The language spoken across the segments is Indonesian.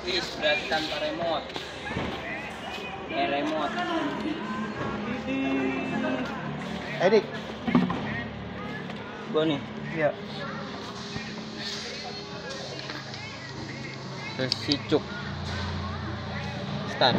gratis berarti tanpa remote eh remote Edik. gua nih. Iya. terus si cuk start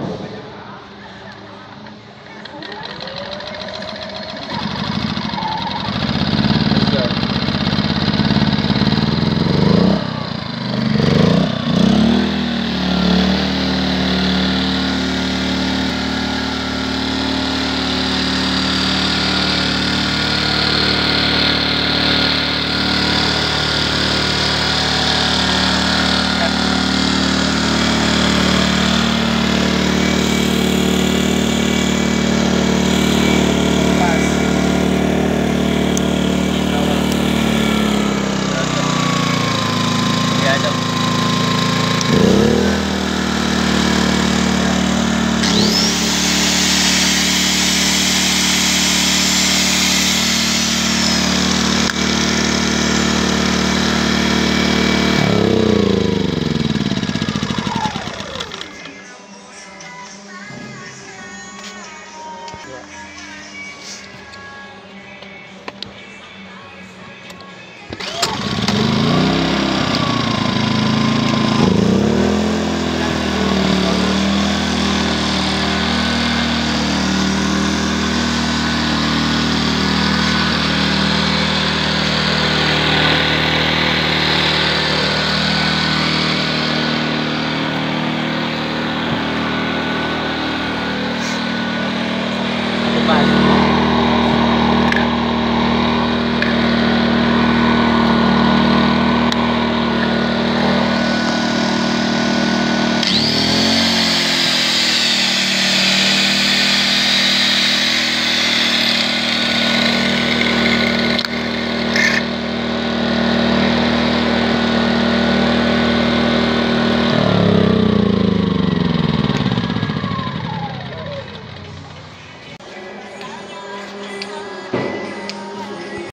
对。